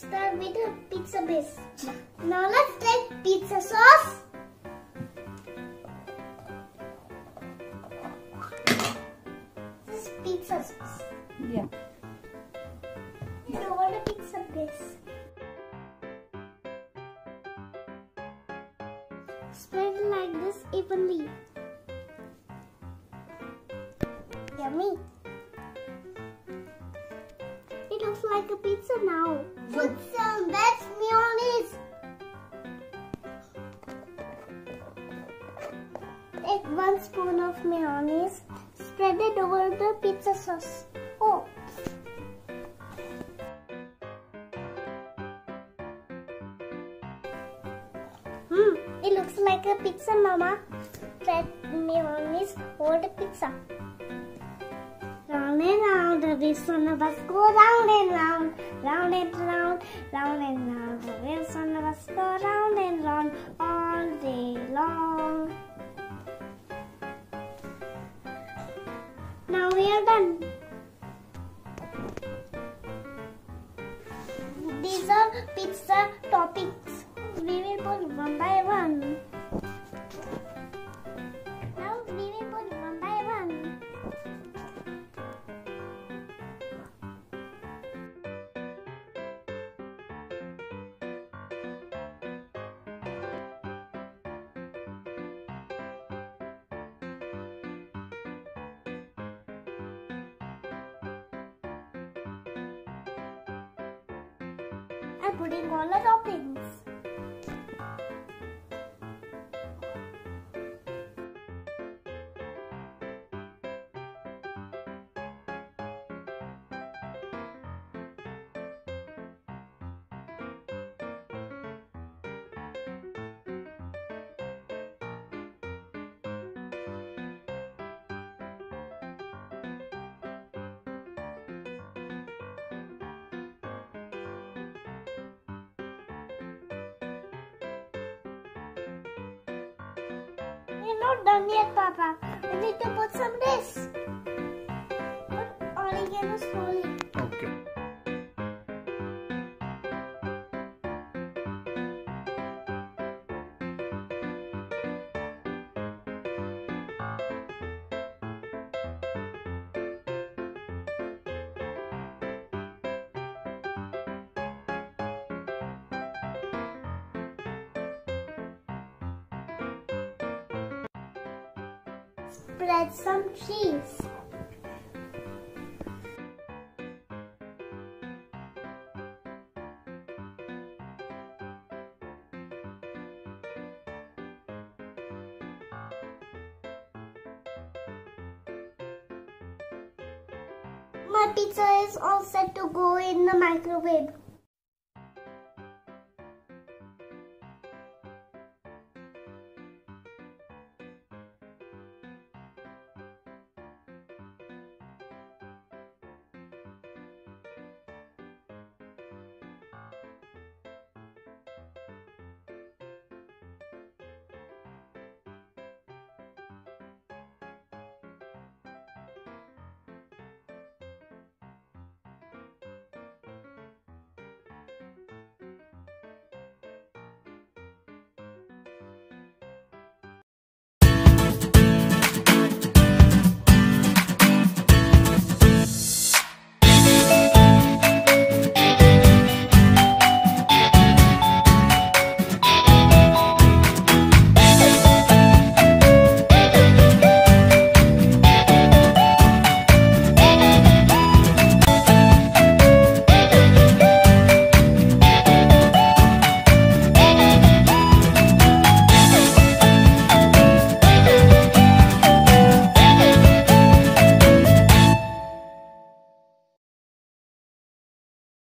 start with the pizza base. Now let's take pizza sauce. This is pizza sauce. Yeah. The pizza base. Spread it like this evenly. Yummy. Like a pizza now. Put some that's mayonnaise. Take one spoon of mayonnaise. Spread it over the pizza sauce. Oh. Hmm, it looks like a pizza, Mama. Spread mayonnaise over the pizza. Round and round, the wheels on the bus go round and round, round and round, round and round. The wheels on the bus go round and round all day long. Now we are done. These are pizza toppings. We will put one by one. I'm putting all the toppings. We're not done yet, Papa. We need to put some this. Put oregano slowly. Okay. Spread some cheese. My pizza is all set to go in the microwave.